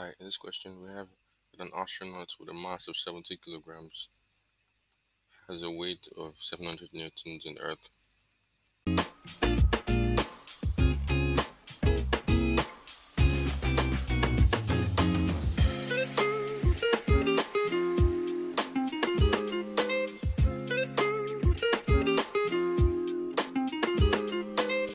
Hi, in this question we have an astronaut with a mass of 70 kilograms has a weight of 700 newtons in Earth.